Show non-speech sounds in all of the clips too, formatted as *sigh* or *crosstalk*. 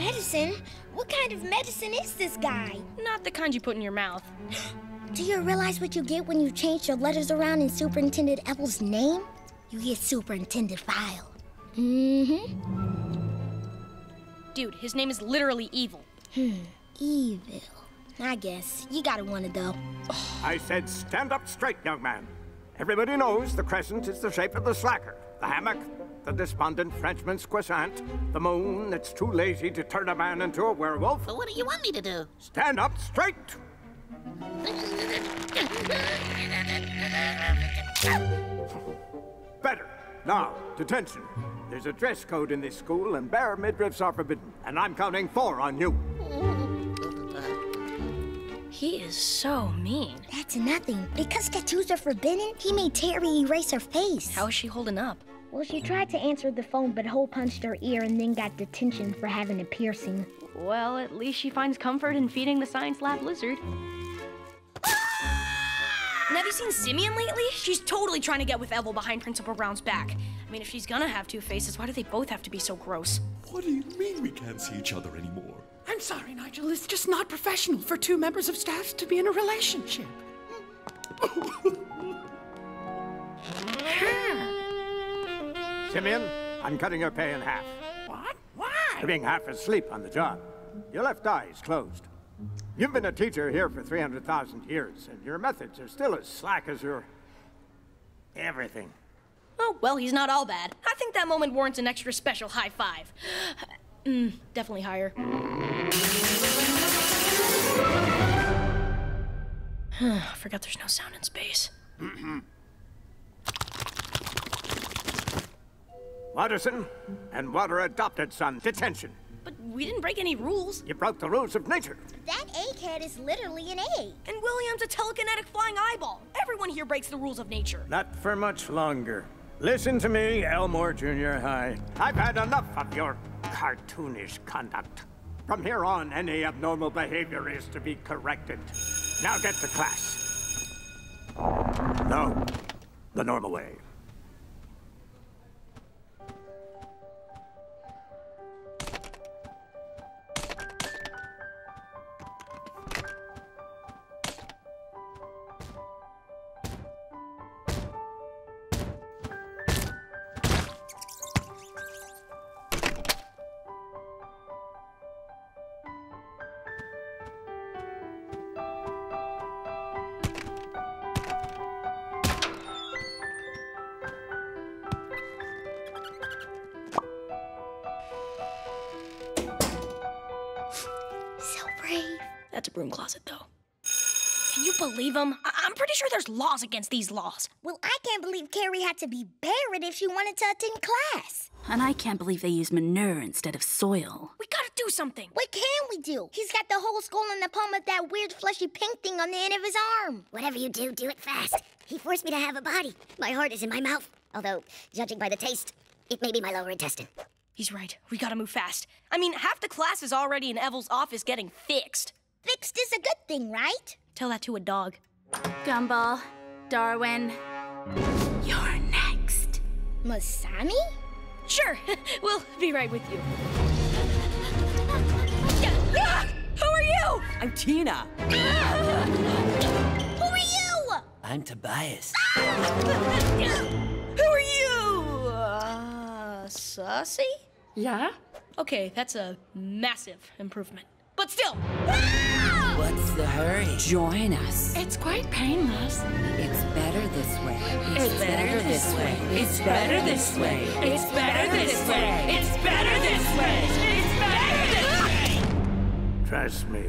Medicine? What kind of medicine is this guy? Not the kind you put in your mouth. *sighs* Do you realize what you get when you change your letters around in Superintendent Evil's name? You get Superintendent Vile. Mm-hmm. Dude, his name is literally evil. Hmm, evil. I guess. You gotta want it, though. I said stand up straight, young man. Everybody knows the crescent is the shape of the slacker. The hammock, the despondent Frenchman's croissant, the moon that's too lazy to turn a man into a werewolf. But what do you want me to do? Stand up straight! Better. Now, detention. There's a dress code in this school, and bare midriffs are forbidden. And I'm counting four on you. He is so mean. That's nothing. Because tattoos are forbidden, he made Teri erase her face. How is she holding up? Well, she tried to answer the phone, but hole punched her ear and then got detention for having a piercing. Well, at least she finds comfort in feeding the science lab lizard. And have you seen Simian lately? She's totally trying to get with Evil behind Principal Brown's back. I mean, if she's gonna have two faces, why do they both have to be so gross? What do you mean we can't see each other anymore? I'm sorry, Nigel. It's just not professional for two members of staff to be in a relationship. *laughs* Simian, I'm cutting your pay in half. What? Why? For being half asleep on the job. Your left eye is closed. You've been a teacher here for 300,000 years, and your methods are still as slack as your... everything. Oh, well, he's not all bad. I think that moment warrants an extra special high five. *sighs* Mm, definitely higher. *sighs* I forgot there's no sound in space. *clears throat* Watterson and Water adopted son, detention. But we didn't break any rules. You broke the rules of nature. That egghead is literally an egg. And William's a telekinetic flying eyeball. Everyone here breaks the rules of nature. Not for much longer. Listen to me, Elmore Junior High. I've had enough of your cartoonish conduct. From here on, any abnormal behavior is to be corrected. Now get to class. No, the normal way. So brave. That's a broom closet, though. Can you believe him? I- I'm pretty sure there's laws against these laws. Well, I can't believe Carrie had to be buried if she wanted to attend class. And I can't believe they used manure instead of soil. We gotta do something. What can we do? He's got the whole skull in the palm of that weird fleshy pink thing on the end of his arm. Whatever you do, do it fast. He forced me to have a body. My heart is in my mouth. Although, judging by the taste, it may be my lower intestine. He's right. We gotta move fast. I mean, half the class is already in Evil's office getting fixed. Fixed is a good thing, right? Tell that to a dog. Gumball, Darwin, you're next. Masami? Sure, *laughs* we'll be right with you. Ah! *laughs* Who are you? I'm Tina. *laughs* Who are you? I'm Tobias. Who are you? Uh, Sussie? Yeah? Okay, that's a massive improvement. But still, What's the hurry? Join us. It's quite painless. It's better this way. It's better this way. It's better this way. It's better this way. It's better this way. It's better this way. Trust me.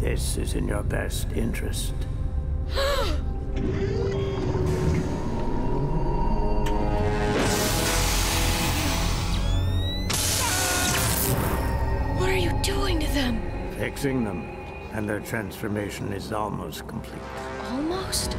This is in your best interest. *gasps* *gasps* *gasps* Fixing them, and their transformation is almost complete. Almost?